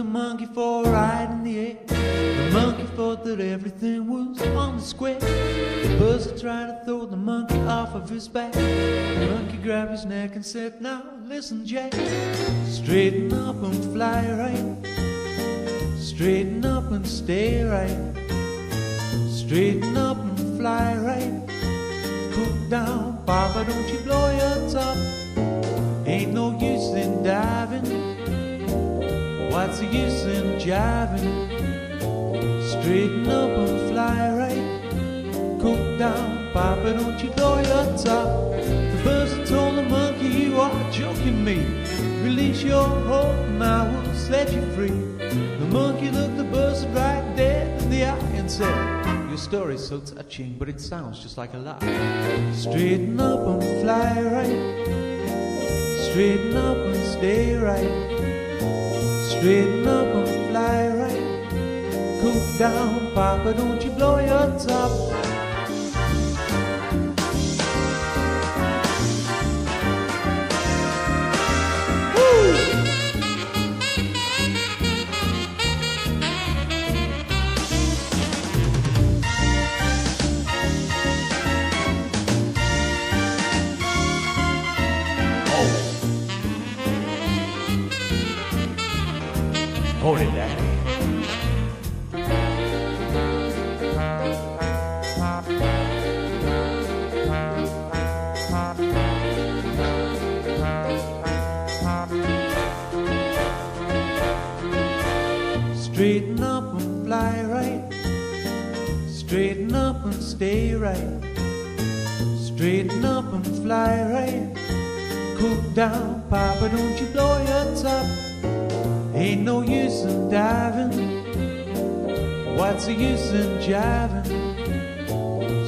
monkey for a ride in the air. The monkey thought that everything was on the square. The buzzer tried to throw the monkey off of his back. The monkey grabbed his neck and said, Now listen, Jack. Straighten up and fly right. Straighten up and stay right. Straighten up and fly right. Cool down, Papa, don't you blow your top. Ain't no use What's the use in jiving? Straighten up and fly right. Cool down, Papa, don't you blow your top. The buzzer told the monkey, You are joking me. Release your hold and I will set you free. The monkey looked the buzzard right dead in the eye and said, Your story's so touching, but it sounds just like a lie. Straighten up and fly right. Straighten up and stay right. Straighten up and fly right. Cool down, Papa, don't you blow your top. Hold it, Daddy. Straighten up and fly right. Straighten up and stay right. Straighten up and fly right. Cool down, Papa, don't you blow your top. Ain't no use in diving. What's the use in jiving?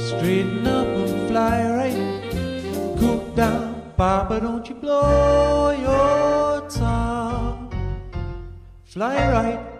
Straighten up and fly right. Cool down, Papa, don't you blow your top. Fly right,